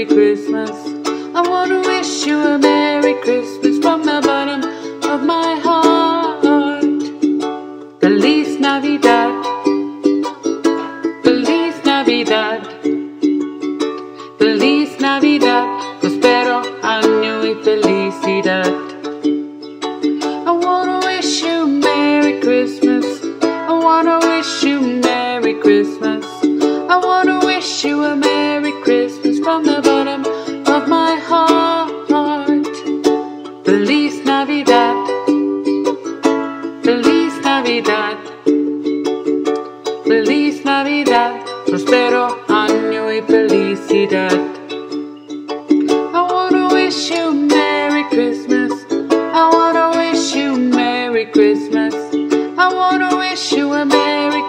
Merry Christmas. I wanna wish you a Merry Christmas from the bottom of my heart. Feliz Navidad. Feliz Navidad. Feliz Navidad. Prospero año y felicidad. I wanna wish you Merry Christmas. I wanna wish you Merry Christmas. I wanna wish you a Merry Christmas from the Feliz Navidad. Feliz Navidad. Feliz Navidad. Prospero año y felicidad. I wanna wish you Merry Christmas. I wanna wish you Merry Christmas. I wanna wish you a Merry